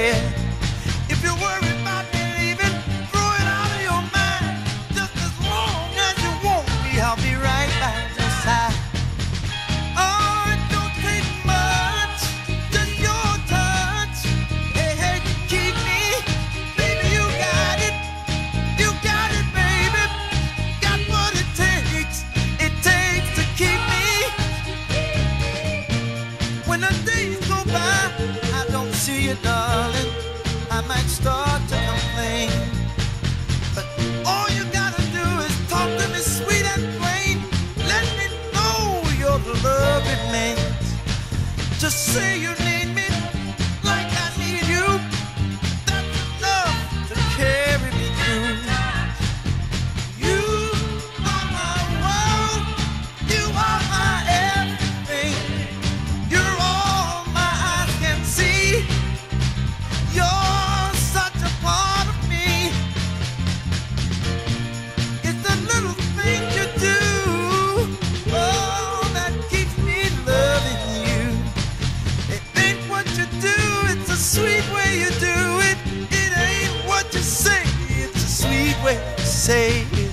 If you're me leaving, throw it out of your mind. Just as long as you want me, I'll be right by your side. Oh, it don't take much, just your touch. Hey, hey, keep me, baby, you got it, you got it, baby. Got what it takes, it takes to keep me. When the days darling. I might start to complain. But all you gotta do is talk to me sweet and plain. Let me know your love remains. Just say you need me you say,